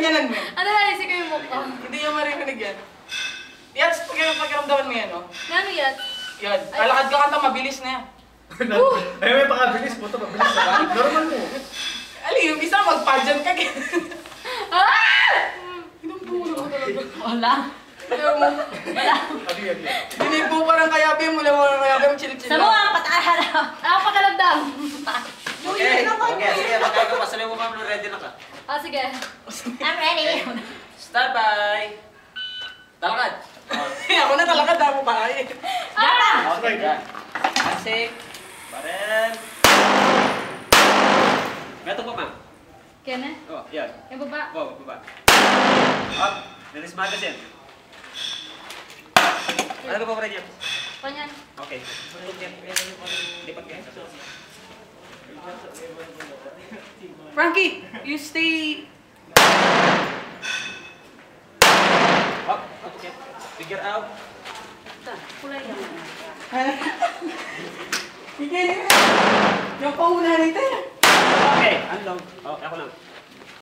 ganyanan mo. Ano na, isip ko yung mukha. Hindi niya maririnig yan. Yan, pag pakiramdaman mo yan, no? Ano yan? Yan. Kalakad ka kanta, mabilis na yan. Ay, may pakabilis mo to, mabilis sa bakit? Normal mo. Ali, yung isa mag-pageant ka. Ah! Inumpuro ko talaga. Wala. Mo. Adi, adi. Dinig mo parang kayabi, mula mo parang kayabi, chill-chill Sa mga patahan. Ako ready na ka. Ah, sige. I'm ready. Stand by! Talakad! Ako na talaga, damo pa eh. Ah! Okay, yan. Asik. Barel. Gato po, ma'am. Kene? Oh, yan. Yung baba. Wow, baba. Up. Release magazine. Ano ka pa niya? Panyan. Okay. Lipat ka. Frankie, you stay... Up. Okay. Figure out. Kulay yan. Hindi, yung pauna nito. Okay. Unload. Oh, ako lang.